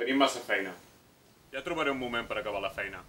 Tenim massa feina. Ja trobaré un moment per acabar la feina.